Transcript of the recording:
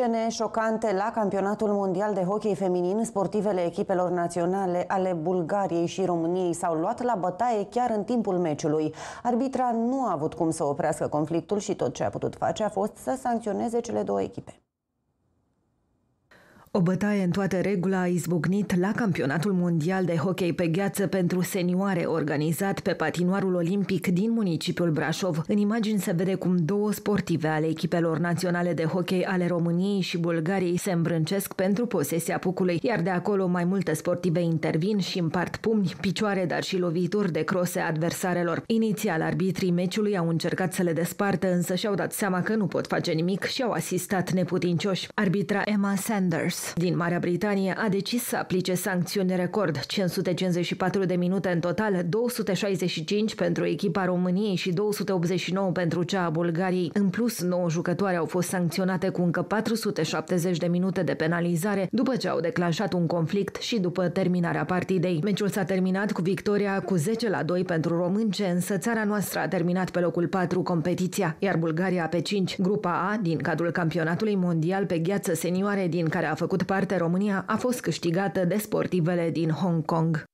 Scene șocante la campionatul mondial de hockey feminin, sportivele echipelor naționale ale Bulgariei și României s-au luat la bătaie chiar în timpul meciului. Arbitra nu a avut cum să oprească conflictul și tot ce a putut face a fost să sancționeze cele două echipe. O bătaie în toată regula a izbucnit la campionatul mondial de hockey pe gheață pentru senioare organizat pe patinoarul olimpic din municipiul Brașov. În imagini se vede cum două sportive ale echipelor naționale de hockey ale României și Bulgariei se îmbrâncesc pentru posesia pucului, iar de acolo mai multe sportive intervin și împart pumni, picioare, dar și lovituri de crose adversarelor. Inițial, arbitrii meciului au încercat să le despartă, însă și-au dat seama că nu pot face nimic și au asistat neputincioși. Arbitra Emma Sanders din Marea Britanie a decis să aplice sancțiuni record, 554 de minute în total, 265 pentru echipa României și 289 pentru cea a Bulgariei. În plus, 9 jucătoare au fost sancționate cu încă 470 de minute de penalizare după ce au declanșat un conflict și după terminarea partidei. Meciul s-a terminat cu victoria cu 10 la 2 pentru românce, însă țara noastră a terminat pe locul 4 competiția, iar Bulgaria pe 5. Grupa A, din cadrul campionatului mondial pe gheață senioare din care a făcut parte România a fost câștigată de sportivele din Hong Kong.